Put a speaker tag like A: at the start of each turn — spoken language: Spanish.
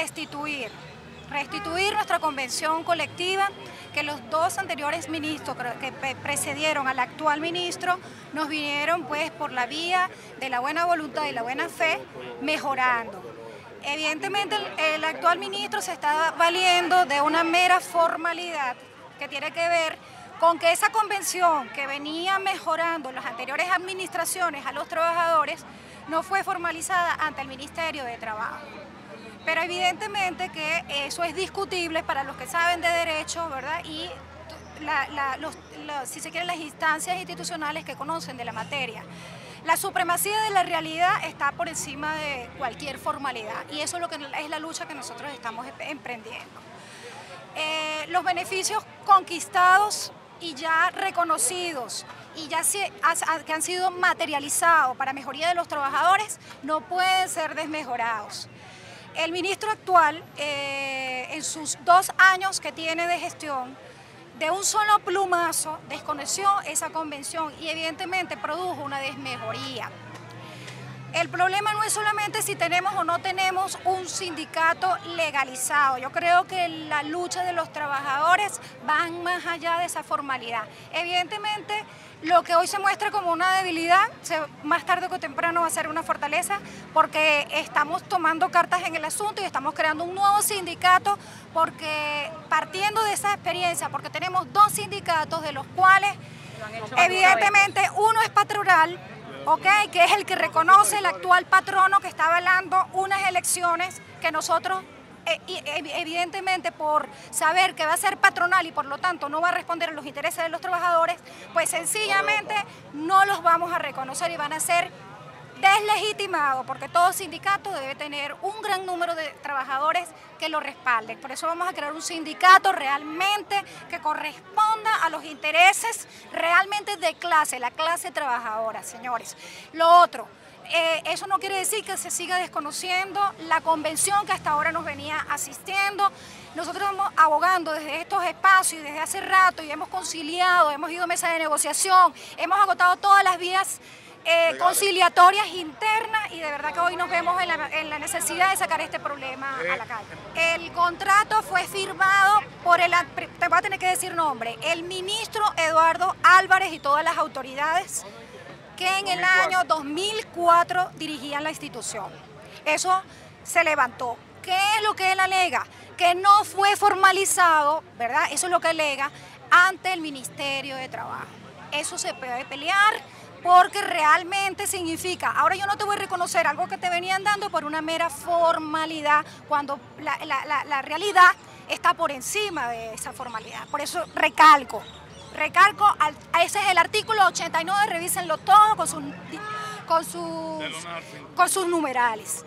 A: restituir, restituir nuestra convención colectiva que los dos anteriores ministros que precedieron al actual ministro nos vinieron pues por la vía de la buena voluntad y la buena fe mejorando. Evidentemente el, actual ministro se está valiendo de una mera formalidad que tiene que ver con que esa convención que venía mejorando las anteriores administraciones a los trabajadores no fue formalizada ante el Ministerio de Trabajo. Pero evidentemente que eso es discutible para los que saben de derecho, ¿verdad? Y si se quieren las instancias institucionales que conocen de la materia. La supremacía de la realidad está por encima de cualquier formalidad y eso es, lo que, es la lucha que nosotros estamos emprendiendo. Eh, los beneficios conquistados y ya reconocidos y ya que han sido materializados para mejoría de los trabajadores no pueden ser desmejorados. El ministro actual, eh, en sus dos años que tiene de gestión, de un solo plumazo desconoció esa convención y evidentemente produjo una desmejoría. El problema no es solamente si tenemos o no tenemos un sindicato legalizado. Yo creo que la lucha de los trabajadores va más allá de esa formalidad. Evidentemente, lo que hoy se muestra como una debilidad, más tarde o temprano va a ser una fortaleza, porque estamos tomando cartas en el asunto y estamos creando un nuevo sindicato, porque partiendo de esa experiencia, porque tenemos dos sindicatos de los cuales, evidentemente, uno es patronal, que es el que reconoce el actual patrono que está avalando unas elecciones que nosotros eh, evidentemente por saber que va a ser patronal y por lo tanto no va a responder a los intereses de los trabajadores, pues sencillamente no los vamos a reconocer y van a ser deslegitimado, porque todo sindicato debe tener un gran número de trabajadores que lo respalden. Por eso vamos a crear un sindicato realmente que corresponda a los intereses realmente de clase, la clase trabajadora, señores. Lo otro, eh, eso no quiere decir que se siga desconociendo la convención que hasta ahora nos venía asistiendo. Nosotros estamos abogando desde estos espacios y desde hace rato y hemos conciliado, hemos ido a mesa de negociación, hemos agotado todas las vías eh, conciliatorias internas y de verdad que hoy nos vemos en la, necesidad de sacar este problema a la calle. El contrato fue firmado por el, te voy a tener que decir nombre, el ministro Eduardo Álvarez y todas las autoridades que en el año 2004 dirigían la institución. Eso se levantó. ¿Qué es lo que él alega? Que no fue formalizado, ¿verdad? Eso es lo que alega ante el Ministerio de Trabajo. Eso se puede pelear, porque realmente significa, ahora yo no te voy a reconocer algo que te venían dando por una mera formalidad, cuando la, realidad está por encima de esa formalidad. Por eso recalco, recalco, ese es el artículo 89, revísenlo todo con sus, con sus, con sus numerales.